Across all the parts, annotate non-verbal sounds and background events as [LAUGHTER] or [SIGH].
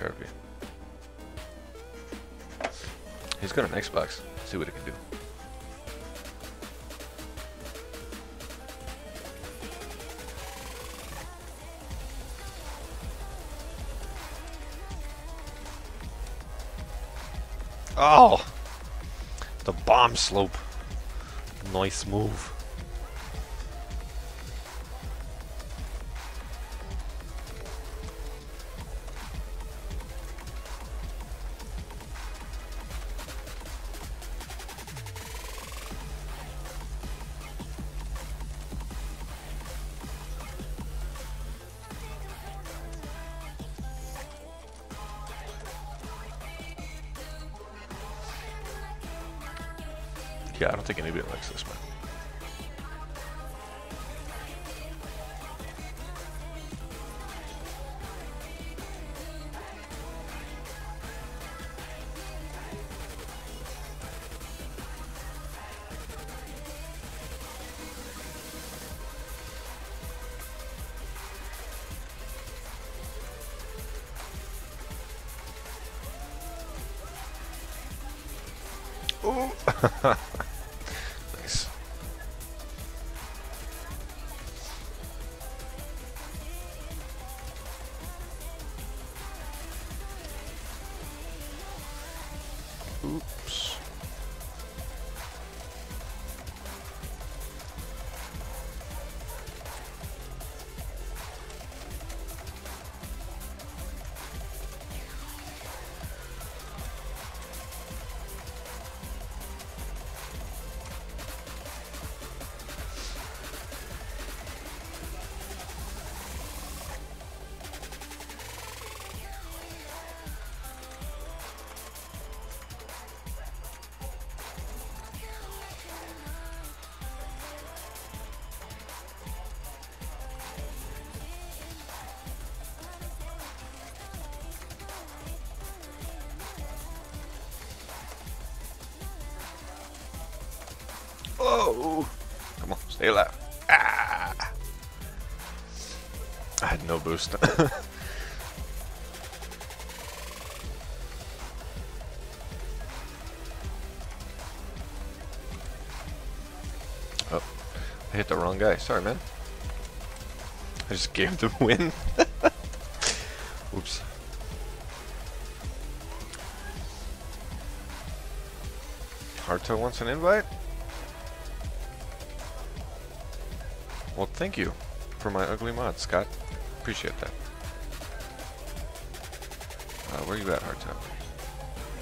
Sharpy. He's got an Xbox. See what it can do. Oh! The bomb slope. Nice move. Yeah, I don't think anybody likes this man. [LAUGHS] Ooh. [LAUGHS] Oops. Oh! Come on, stay alive. Ah! I had no boost. [LAUGHS] oh, I hit the wrong guy. Sorry, man. I just gave the win. [LAUGHS] Oops. Harto wants an invite? Well, thank you for my ugly mod, Scott. Appreciate that. Uh, where you at, Harto?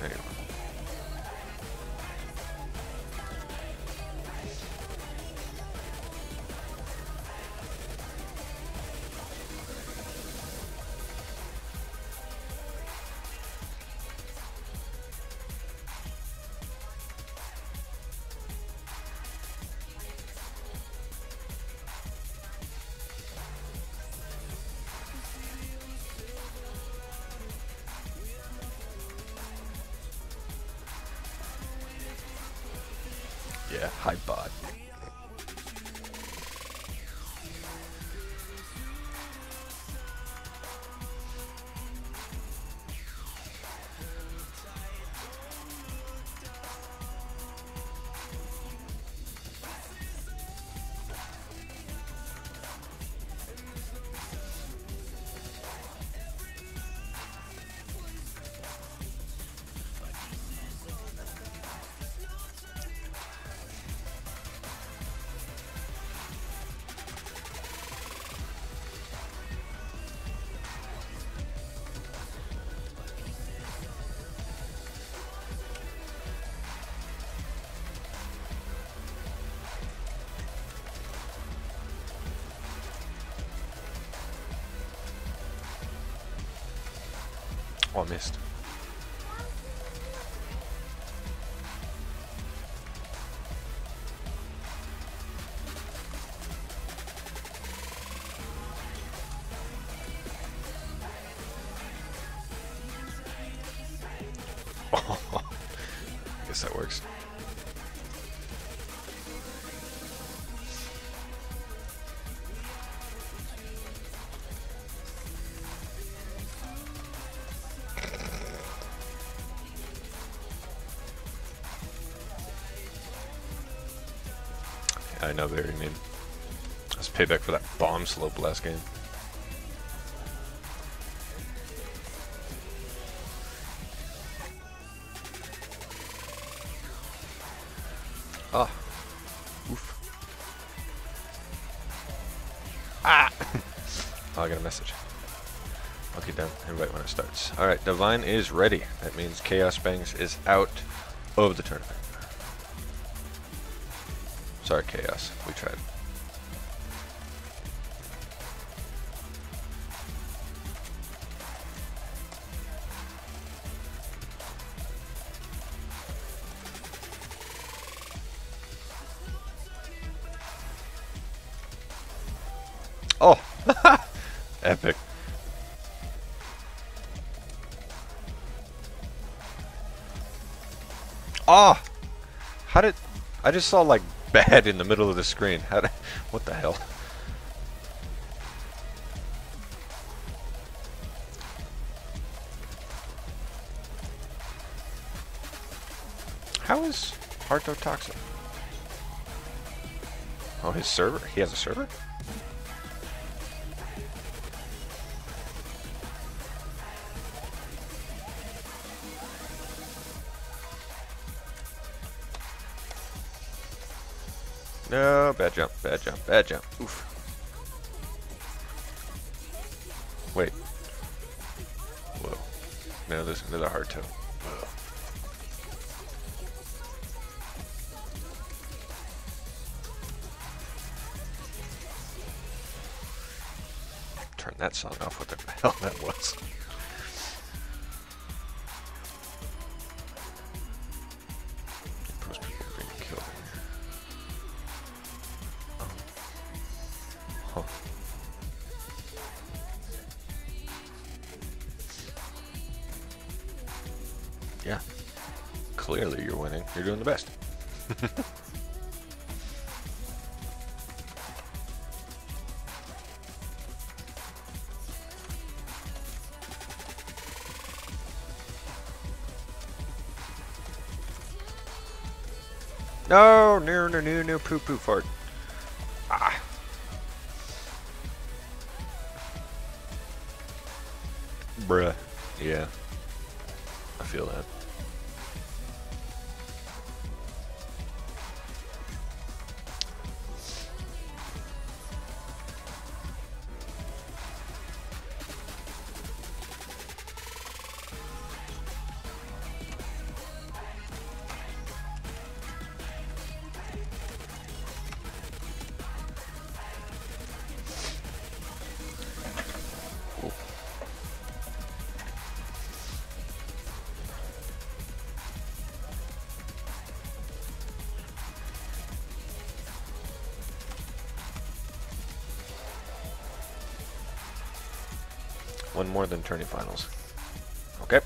There you are. Yeah, hi bot. Oh, I missed. [LAUGHS] Guess that works. I know very mean. That's payback for that bomb slope last game. Ah. Oof. Ah! [LAUGHS] oh, I got a message. I'll get down. Invite when it starts. Alright, Divine is ready. That means Chaos Bangs is out of the tournament. Sorry, Chaos. We tried. Oh! [LAUGHS] Epic. Ah! Oh, how did... I just saw, like, [LAUGHS] bad in the middle of the screen. How did... What the hell? How is Harto toxic? Oh, his server? He has a server? No, bad jump, bad jump, bad jump. Oof. Wait. Whoa. No, there's another Harto. Turn that song off, what the hell that was. Yeah. Clearly you're winning. You're doing the best. [LAUGHS] no, no, no, no, no, poo poo fart. Ah. Bruh. Yeah. I feel that. One more than tourney finals. Okay.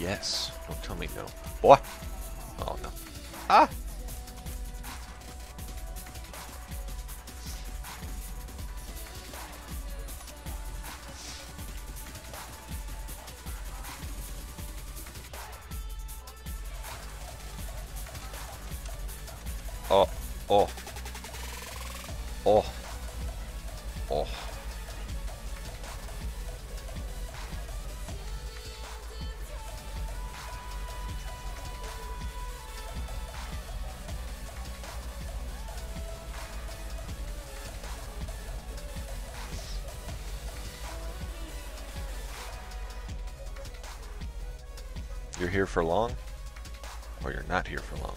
Yes. Don't tell me no. Boy. Oh no. Ah! Oh, oh, oh, oh. You're here for long, or you're not here for long.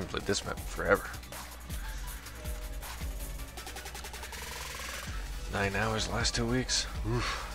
haven't played this map forever. Nine hours last two weeks. Oof.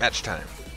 Match time.